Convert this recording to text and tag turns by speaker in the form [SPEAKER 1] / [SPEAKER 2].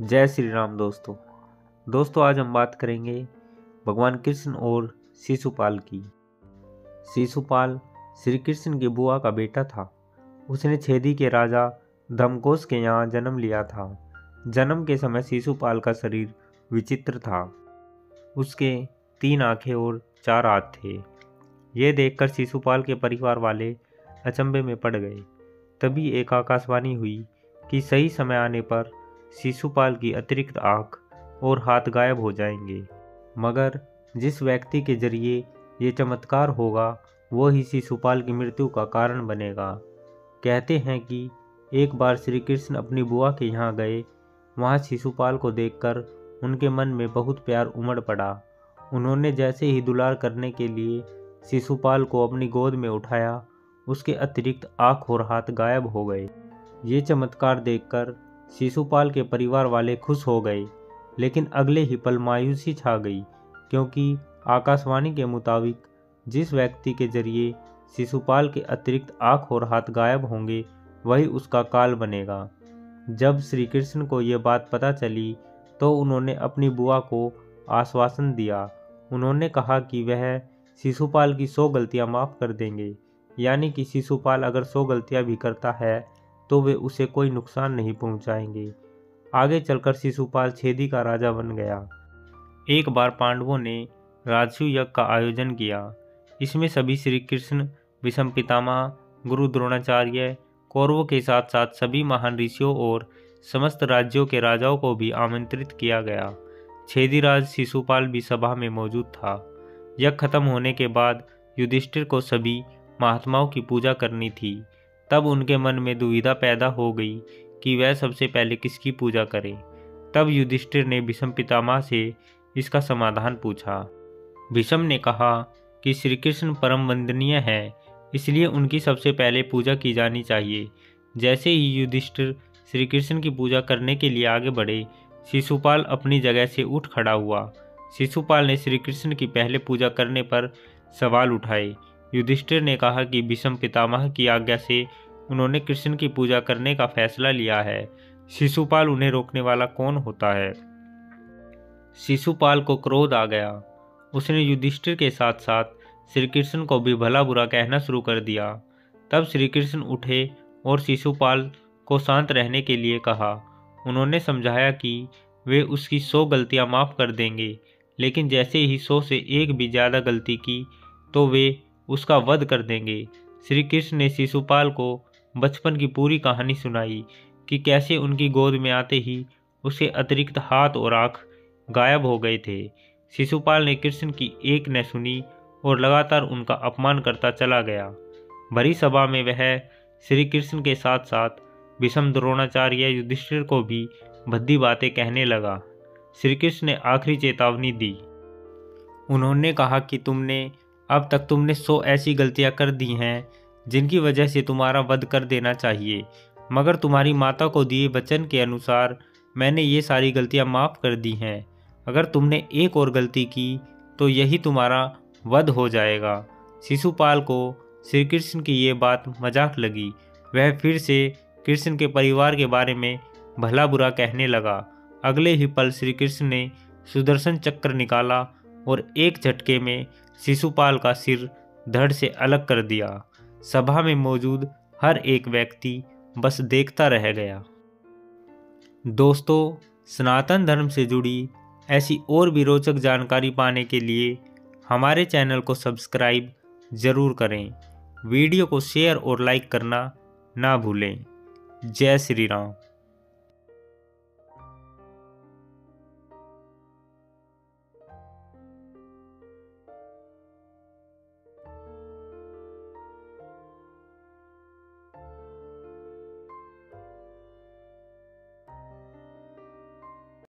[SPEAKER 1] जय श्री राम दोस्तों। दोस्तों, आज हम बात करेंगे भगवान कृष्ण और शिशुपाल की। शिशुपाल श्री कृष्ण की बुआ का बेटा था। उसने छेदी के राजा धमकोश के यहाँ जन्म लिया था। जन्म के समय शिशुपाल का शरीर विचित्र था। उसके तीन आँखें और चार हाथ थे। ये देखकर शिशुपाल के परिवार वाले अचंभे में पड़ गए। तभी एक आकाशवाणी हुई कि सही समय आने पर शिशुपाल की अतिरिक्त आँख और हाथ गायब हो जाएँगे। मगर जिस व्यक्ति के ज़रिए ये चमत्कार होगा, वो ही शिशुपाल की मृत्यु का कारण बनेगा। कहते हैं कि एक बार श्री कृष्ण अपनी बुआ के यहाँ गए, वहाँ शिशुपाल को देखकर उनके मन में बहुत प्यार उमड़ पड़ा। उन्होंने जैसे ही दुलार करने के लिए शिशुपाल को अपनी गोद में उठाया, उसके अतिरिक्त आँख और हाथ गायब हो गए। ये चमत्कार देखकर शिशुपाल के परिवार वाले खुश हो गए, लेकिन अगले ही पल मायूसी छा गई, क्योंकि आकाशवाणी के मुताबिक जिस व्यक्ति के ज़रिए शिशुपाल के अतिरिक्त आँख और हाथ गायब होंगे, वही उसका काल बनेगा। जब श्री कृष्ण को ये बात पता चली तो उन्होंने अपनी बुआ को आश्वासन दिया। उन्होंने कहा कि वह शिशुपाल की सौ गलतियाँ माफ़ कर देंगे, यानी कि शिशुपाल अगर सौ गलतियाँ भी करता है तो वे उसे कोई नुकसान नहीं पहुंचाएँगे। आगे चलकर शिशुपाल छेदी का राजा बन गया। एक बार पांडवों ने राजसु यज्ञ का आयोजन किया। इसमें सभी श्री कृष्ण विषम पितामह, गुरु द्रोणाचार्य, कौरवों के साथ साथ सभी महान ऋषियों और समस्त राज्यों के राजाओं को भी आमंत्रित किया गया। छेदीराज शिशुपाल भी सभा में मौजूद था। यज्ञ खत्म होने के बाद युधिष्ठिर को सभी महात्माओं की पूजा करनी थी। तब उनके मन में दुविधा पैदा हो गई कि वह सबसे पहले किसकी पूजा करे। तब युधिष्ठिर ने भीषम पितामह से इसका समाधान पूछा। भीषम ने कहा कि श्री कृष्ण परम वंदनीय है, इसलिए उनकी सबसे पहले पूजा की जानी चाहिए। जैसे ही युधिष्ठिर श्री कृष्ण की पूजा करने के लिए आगे बढ़े, शिशुपाल अपनी जगह से उठ खड़ा हुआ। शिशुपाल ने श्री कृष्ण की पहले पूजा करने पर सवाल उठाए युधिष्ठिर ने कहा कि भीष्म पितामह की आज्ञा से उन्होंने कृष्ण की पूजा करने का फैसला लिया है। शिशुपाल उन्हें रोकने वाला कौन होता है? शिशुपाल को क्रोध आ गया। उसने युधिष्ठिर के साथ साथ श्री कृष्ण को भी भला बुरा कहना शुरू कर दिया। तब श्री कृष्ण उठे और शिशुपाल को शांत रहने के लिए कहा। उन्होंने समझाया कि वे उसकी सौ गलतियाँ माफ़ कर देंगे, लेकिन जैसे ही सौ से एक भी ज़्यादा गलती की तो वे उसका वध कर देंगे। श्री कृष्ण ने शिशुपाल को बचपन की पूरी कहानी सुनाई कि कैसे उनकी गोद में आते ही उसके अतिरिक्त हाथ और आँख गायब हो गए थे। शिशुपाल ने कृष्ण की एक न सुनी और लगातार उनका अपमान करता चला गया। भरी सभा में वह श्री कृष्ण के साथ साथ विषम द्रोणाचार्य युधिष्ठिर को भी भद्दी बातें कहने लगा। श्री कृष्ण ने आखिरी चेतावनी दी। उन्होंने कहा कि तुमने अब तक तुमने सौ ऐसी गलतियाँ कर दी हैं, जिनकी वजह से तुम्हारा वध कर देना चाहिए। मगर तुम्हारी माता को दिए वचन के अनुसार मैंने ये सारी गलतियाँ माफ़ कर दी हैं। अगर तुमने एक और गलती की तो यही तुम्हारा वध हो जाएगा। शिशुपाल को श्री कृष्ण की ये बात मज़ाक लगी। वह फिर से कृष्ण के परिवार के बारे में भला बुरा कहने लगा। अगले ही पल श्री कृष्ण ने सुदर्शन चक्र निकाला और एक झटके में शिशुपाल का सिर धड़ से अलग कर दिया। सभा में मौजूद हर एक व्यक्ति बस देखता रह गया। दोस्तों, सनातन धर्म से जुड़ी ऐसी और भी रोचक जानकारी पाने के लिए हमारे चैनल को सब्सक्राइब ज़रूर करें। वीडियो को शेयर और लाइक करना ना भूलें। जय श्री राम।